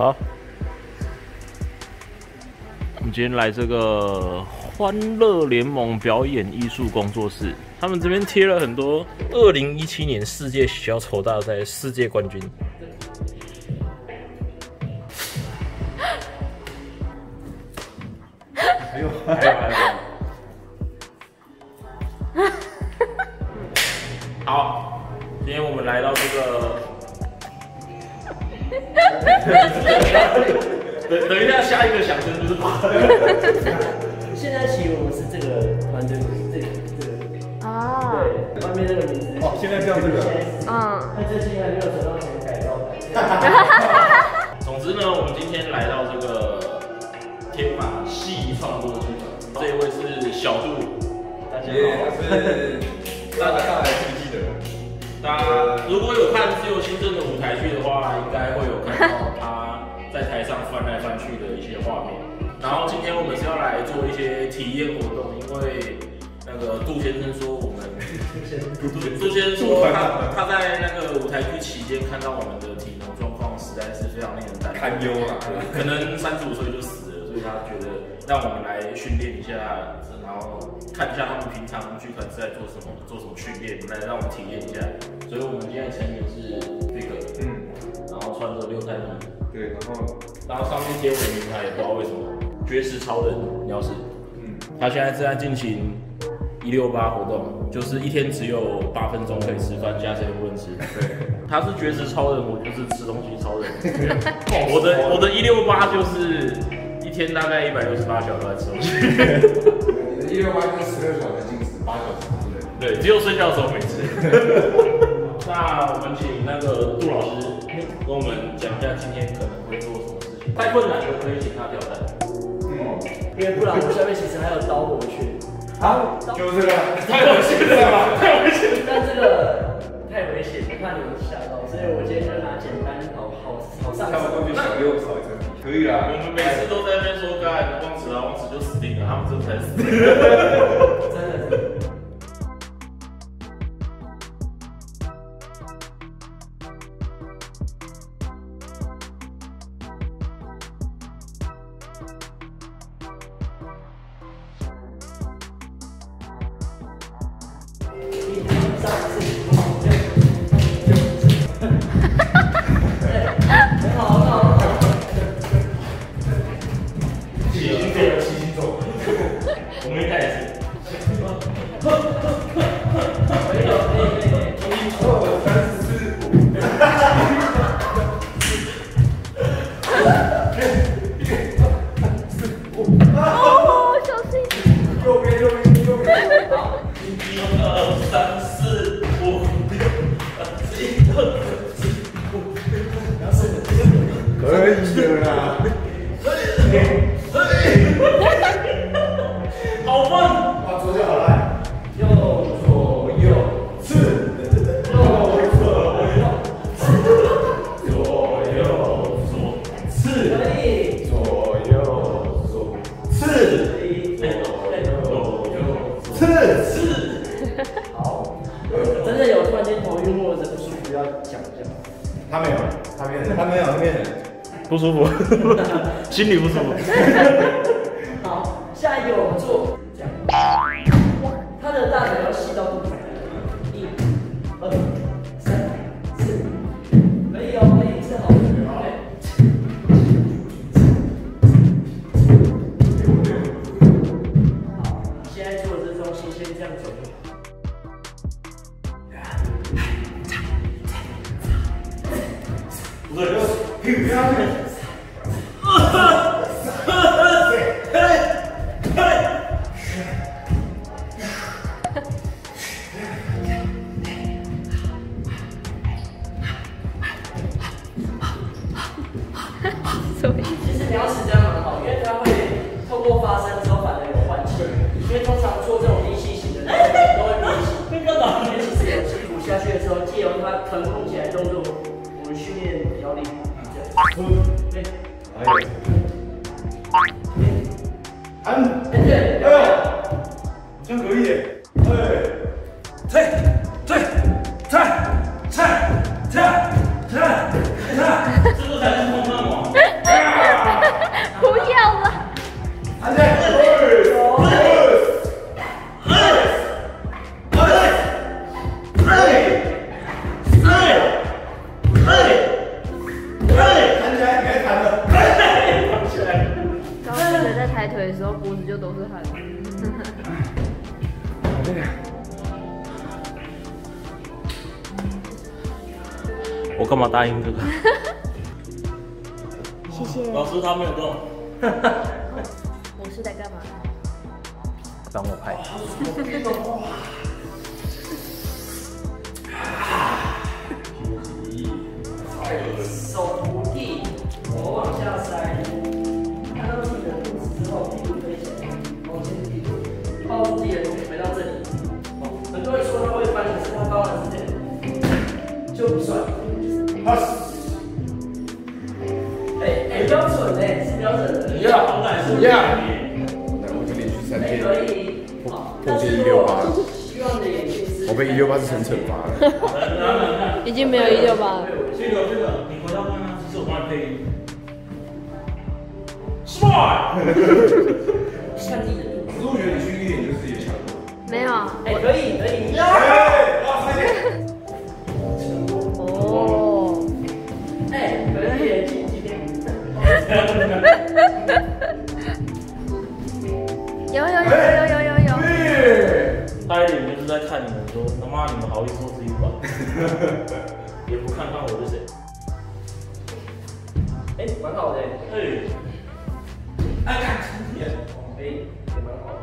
好，我们今天来这个欢乐联盟表演艺术工作室，他们这边贴了很多二零一七年世界小丑大赛世界冠军。戏创作剧团，这一位是小杜，大家好，是大家上来记记得。大家如果有看自由新政的舞台剧的话，应该会有看到他。在台上翻来翻去的一些画面，然后今天我们是要来做一些体验活动，因为那个杜先生说我们，杜杜先生说他他在那个舞台剧期间看到我们的体能状况实在是非常令人担堪忧啊，可能三十五岁就死了，所以他觉得让我们来训练一下，然后看一下他们平常剧团是在做什么，做什么训练，来让我们体验一下。所以我们今天成员是这个，嗯，然后穿着六代衣。对，然后，然后上面贴我的名牌，也不知道为什么。绝食超人鸟屎，嗯，他现在正在进行一六八活动，就是一天只有八分钟可以吃饭，其他时间不能吃。对，他是绝食超人，我就是吃东西超人。我的我的一六八就是一天大概一百六十八小时在吃东西。你的一六八就是十六小时进食，八小时之内。对，只有睡觉的时候没吃。那我们请那个杜老师。跟我们讲一下今天可能会做什么事情，太困难就可以请他挑战。嗯，因为不然我下面其实还有刀回去。啊，就是这个，太危险了吧？太危险。但这个太危险，怕你们吓到，所以我今天就拿简单好好好上手。小六少一层皮，可以啦。我们每次都在那边说，刚才忘词啊，忘词就死定了，他们这才死。真的。舒服，心里不舒服。好，下一个我们做这样，他的大腿要吸到肚脐。一、二、三、四，可以哦，可以，正好。现在做的这东西先这样走。不对，屁答应这个？谢谢。老师他没有动，我是在干嘛？帮我拍。手扶地，我往下塞，看到自己的肚子之后，屁股推起来，往前屁股，抱住自己的腿，回到这里。哦很多人说他会翻，可是他翻完是这样，就不算。哎哎，标准哎，是标准的。要好歹是一样来，我就连续三哎，天可以。好，破戒168希望你的眼睛是。我被一六八是成惩罚了。已经没有一六八了。这个这个，你回到看看，这是我帮你配音。Smart。看自己的肚子。可是我觉得你去一点就是自己的强度。没有啊。哎，可以可以。也不看看我是谁。哎，蛮好的。哎，哎，看成点。哎，也蛮好的。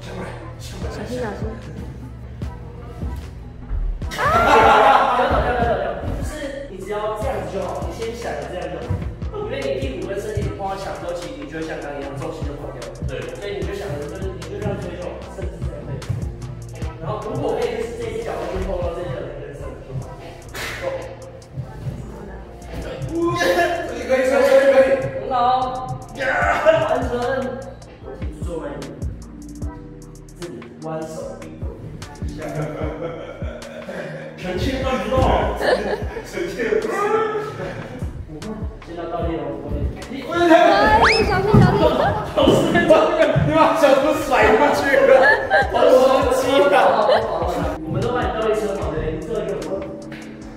下来，下来。小心小心。不要吵，不要吵，不要吵，就是你只要这样子就好，你先想着这样就好，因为你屁股跟身体碰到墙之后，其实你就会像刚刚一样现在倒立了，我你哎，小心小心。老师在这个，你把小猪甩过去了，好生气啊！我们都把你倒立车好的，你做一个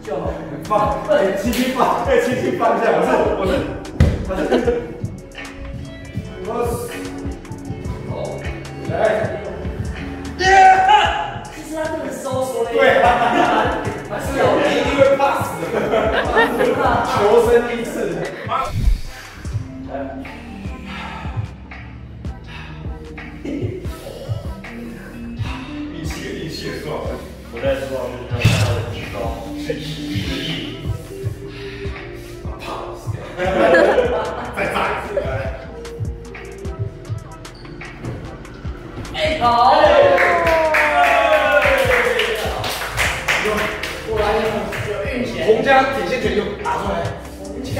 就好。放，哎，轻轻放，哎，轻轻放下，我是我是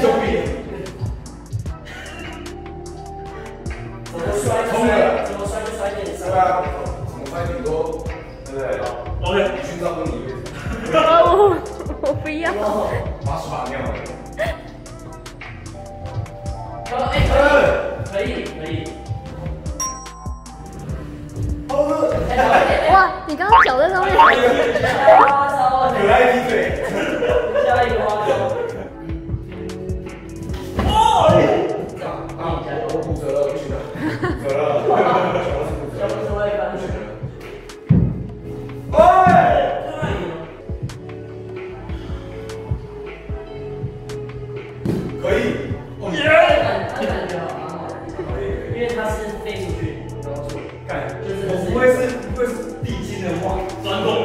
兄弟，就是我不会是不会是地精的话，钻洞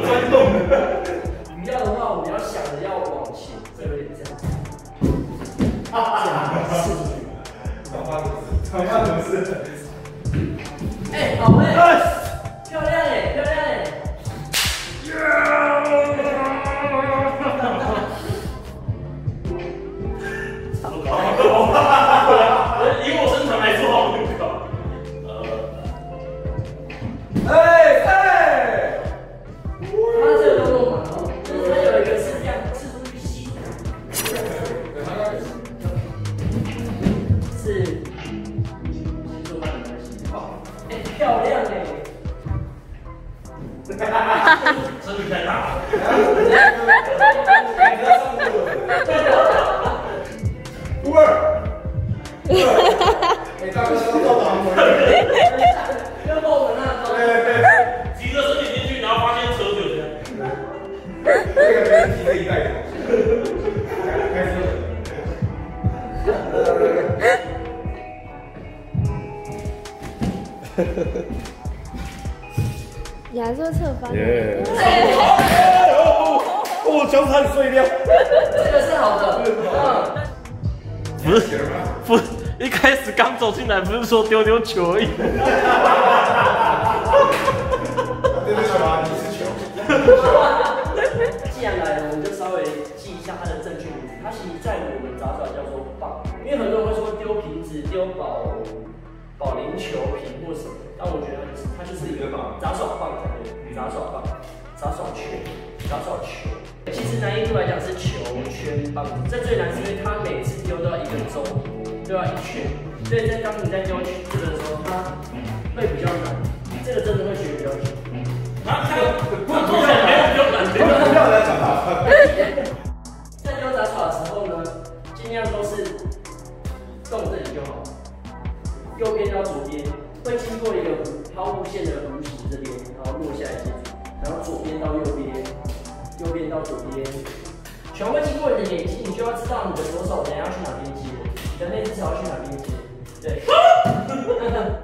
说丢丢球而已。这是什么？你是球。既然来了，我们就稍微记一下它的正确名字。它其实在我们杂耍叫做棒，因为很多人会说丢瓶子、丢保保龄球瓶或什么，但我觉得它就是一个杂耍棒才对，杂耍棒、杂耍圈、杂耍球。其实难易度来讲是球圈棒，这最难是因为它每次丢都要一个钟，都要一圈，所以在当你在丢这个的时候，它会比较难。这个真的会学比较久。他他他做起来没有比较难不要不要来讲他。在丢杂草的时候呢，尽量都是动这里就好，右边到左边，会经过一个抛物线的弧形这边，然后落下来接住，然后左边到右边，右边到左边，全部经过你的眼睛，你就要知道你的左手等下要去哪边接，你的那只手要去哪边接，对，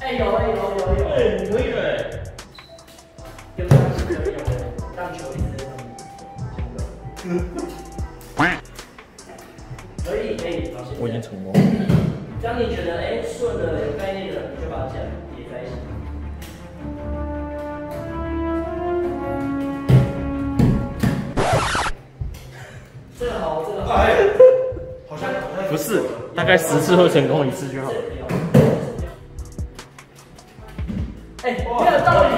哎有哎有有有。哎，你可以的。有没有有有有，让球一直在上面。可以可以，好，谢谢。我已经成功。当你觉得哎顺了有概念了，你就把它这样叠在一起。这个好，这个好。哎，好像好像不是，大概十次会成功一次就好。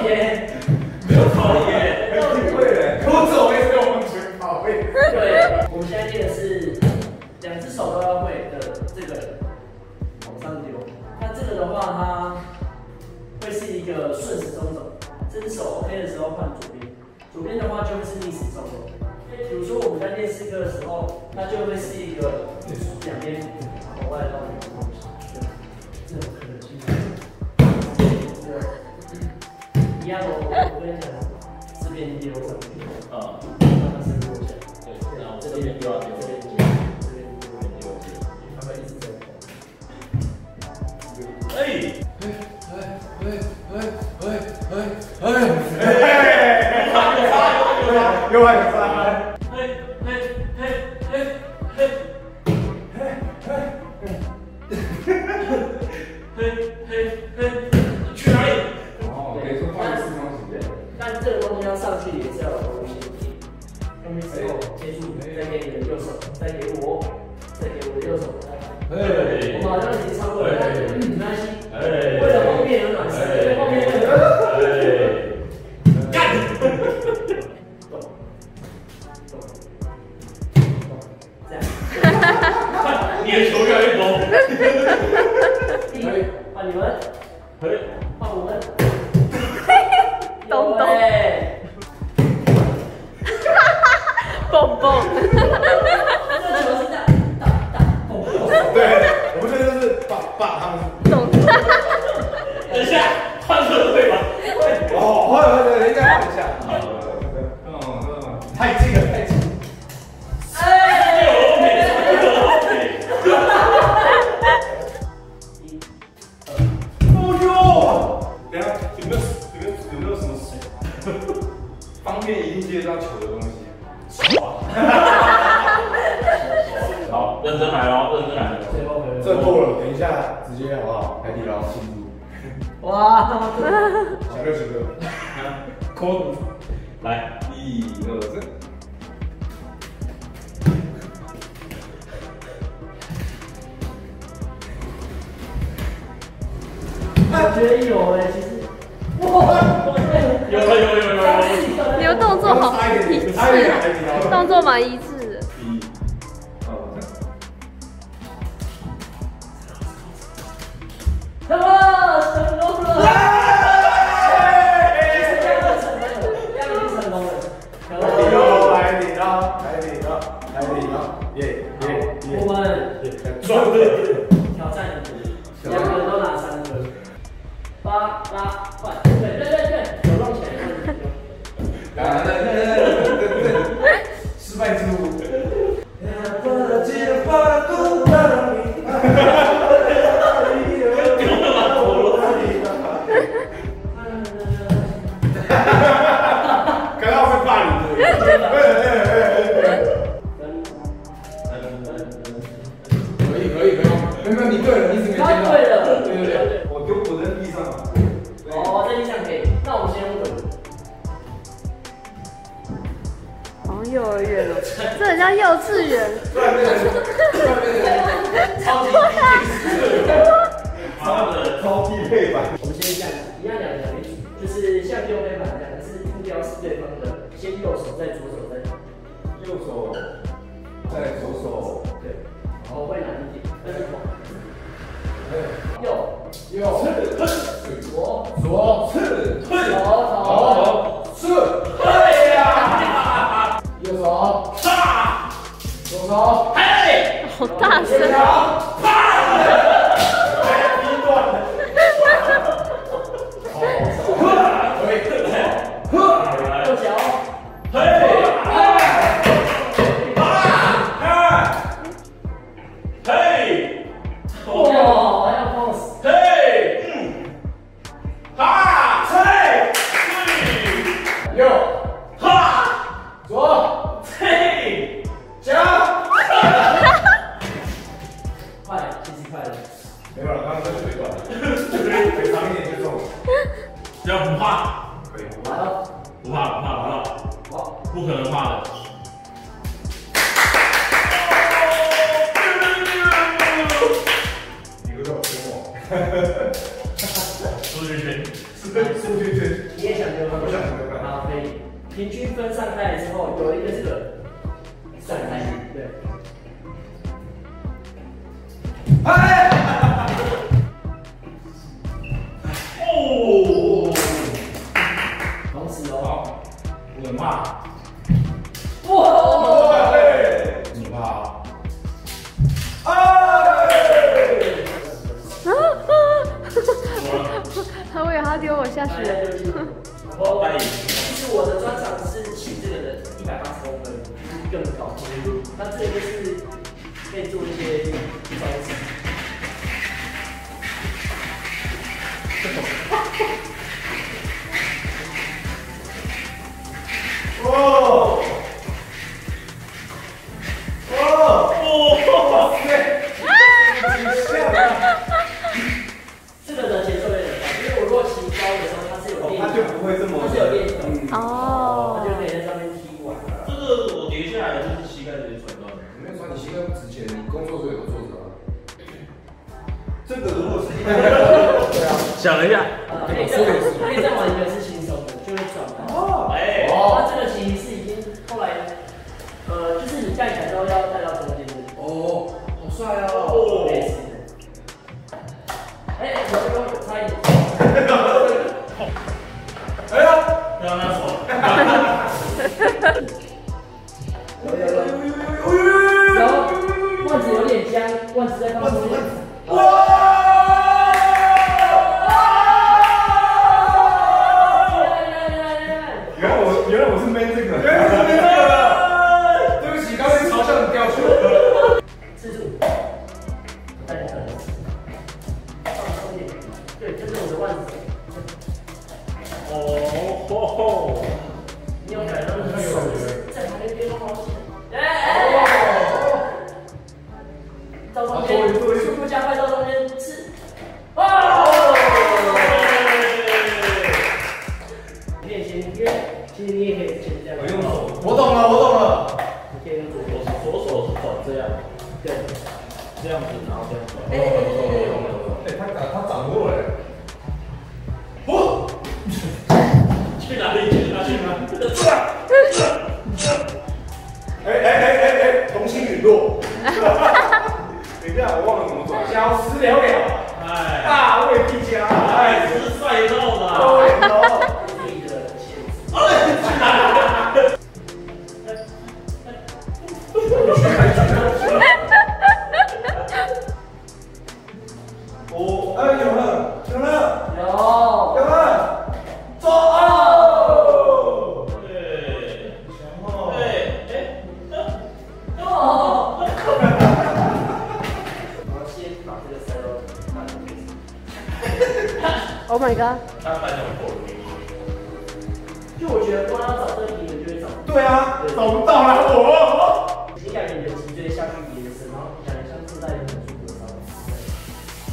耶。没有道理耶。没有机会嘞，我走没有往前跑位。对，我们现在练的是两只手都要会的这个往上丢。那这个的话，它会是一个顺时钟走，这只手 OK 的时候换左边，左边的话就会是逆时钟走。比如说我们在练四个的时候，它就会是一个方便一定接得到球的东西？好，认真来喽，认真来喽。最后回这够了，等一下直接好不好？海底捞庆祝，哇，小哥小哥，扣，来，一二三。我觉得有哎，其实，哇，有了有有动作好差一致，捞。动作蛮一致耶耶耶！我们爽的。像幼稚园。突然变成，突然变成超级，超低配版。我们先这样，一样两个人为主，就是像右飞盘这样，是目标是对方的，先右手再左手再右手，再左手，对，然后会难一点，但是往对，右右左左刺，头头，好，刺，哎呀，右手，手，嘿，好大声！丢我下大去了。家就是，然后其实我的专长是起这个的一百八十公分，就是更高。那这个就是可以做一些招式。哦，哦，哦，这 哦它就可以在上面踢完。这个我叠下来就是膝盖直接传到的。没有说你膝盖不值钱，你工作时候有坐着啊。这个如果是 对啊，想了一下，呃，可以再玩，可以再玩一个 Oh my god！他带动火了。就我觉得光要找这个敌人就会找。对啊，找不到了，我。你感觉你的脊椎下去延伸，然后感觉像坐在一个很舒服的上面。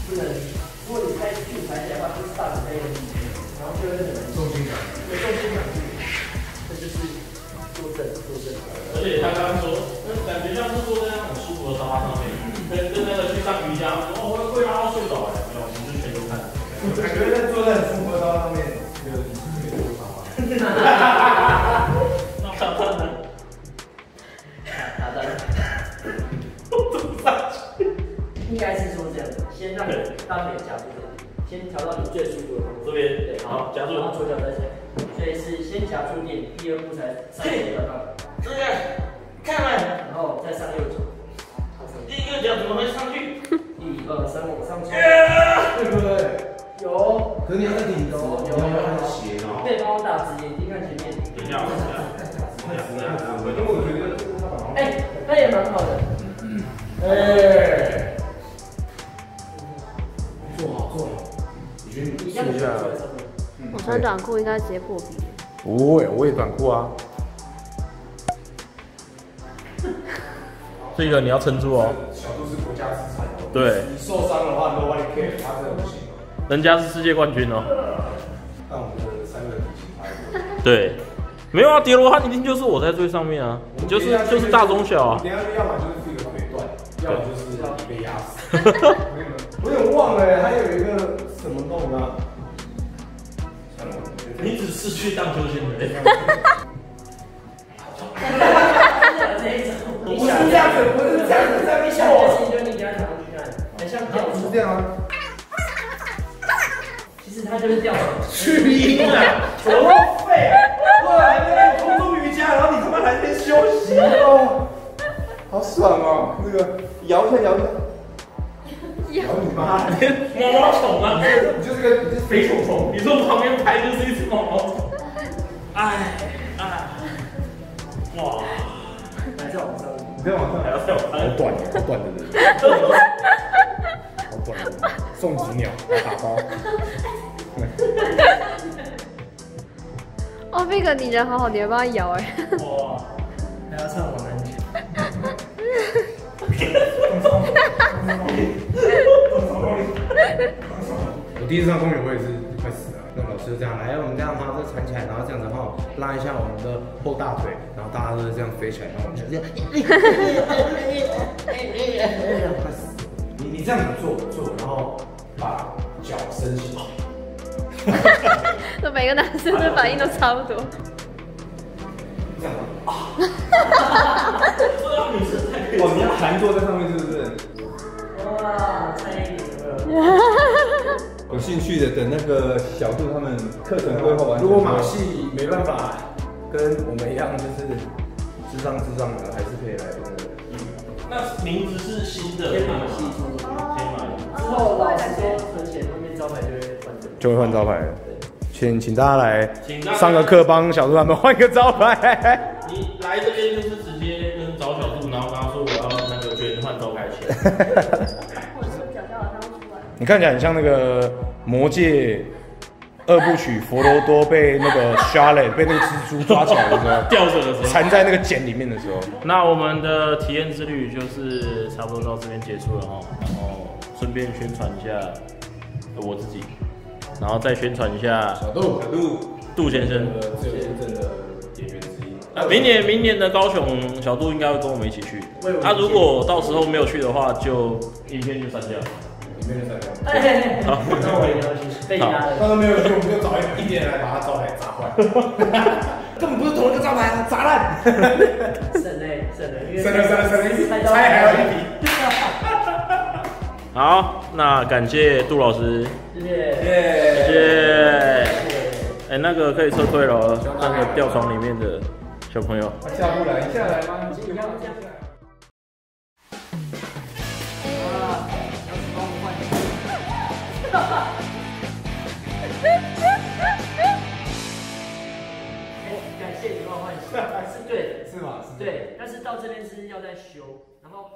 不能，如果你开屁股抬起来的话，就是大腿在用力，然后就会很难重心感。对重心感觉，这就是坐正坐正。而且他刚刚说，那感觉像是坐在那种舒服的沙发上面，跟跟那个去上瑜伽，哦，会会拉到睡着哎，没有，我们就全都看。感觉在坐在生活刀上面，有有多少啊？那上班呢？打单。应该是说这样的，先让你大腿夹住这里，先调到你最舒服的。这边对，好夹住然后左脚再下，所以是先夹住点，第二步才上右脚上，这个看了，然后再上右脚，第一个脚怎么会上去？一二三往上冲，对不对？有，可是你你哦。可以帮我打直眼睛看前面，等一下，我等一下，等一下，等一下，等一下，因为我觉得他把哎，那也蛮好的，哎，做好做好，你觉得你坐在上面，我穿短裤应该直接破皮。不会，我也短裤啊。这个你要撑住哦。小度是国家资产哦。对，你受伤的话，nobody care，他真的不行哦。人家是世界冠军哦。但我们的三个。对，没有啊，叠罗汉一定就是我在最上面啊，就是就是大中小啊。等一下要么就是自己的腿断，要么就是你被压死。我有点忘了，还有一个什么洞啊？你只是去荡秋千的。这一种，你不是想这样子，不是这样子，在你想的事情就你给他拿上去看，很像吊是，这样啊。其实它就是吊绳。去你的！多废！我来那边空中瑜伽，然后你他妈来这边休息哦，好爽哦！那个摇一下，摇一下，摇你妈！毛毛虫啊！你就是个你是飞虫虫。你从旁边拍就是一只毛毛虫。哎哎，哇，还在往上。你再往上还要再往好上。短，好短的人，好短的送子鸟打包。哦，Big，你人好好，你还帮他摇哎。哇，还要唱晚安曲。我第一次上公园，我也是快死了。那老师就这样，来，我们这样把这缠起来，然后这样子哈，拉一下我们的后大腿，然后大家都是这样飞起来，然后我们就这样，快死。你你这样子做做，然后把脚伸起来，这每个男生的反应都差不多。这样子啊。这要女生才可以。哦，你要盘坐在上面是不是？哇，蔡依林有兴趣的，等那个小杜他们课程规划完，如果马戏没办法跟我们一样，就是智障智障的，还是可以来那个。那名字是新的天马戏出天马之后老师说存钱后面招牌就会换掉。就会换招牌了。请请大家来上个课，帮小杜他们换个招牌。你来这边就是直接跟找小杜，然后跟他说我要那个捐换招牌钱。你看起来很像那个魔戒二部曲，佛罗多被那个 Charlotte 被那个蜘蛛抓起来的时候，吊着的时候。缠在那个茧里面的时候。那我们的体验之旅就是差不多到这边结束了哈，然后顺便宣传一下我自己，然后再宣传一下小杜，小杜，杜先生。自由新政的演员之一。啊明年明年的高雄小杜应该会跟我们一起去。他、如果到时候没有去的话，就影片就删掉。里面就三条。哎，好那我也要去被压他了。都没有去，我们就找一一点人来把他招牌砸坏。根本不是同一个招牌啊，砸烂。省嘞省嘞，因为省了省了省了一笔猜到猜还有一笔。好，那感谢杜老师，谢谢。耶谢谢。哎、那个可以撤退了，那个吊床里面的小朋友。下不来，下来吗？这样这样。啊，要是帮我换。哈哈。哎，感谢你帮我换鞋，是对的，是吗？对，但是到这边是要再修，然后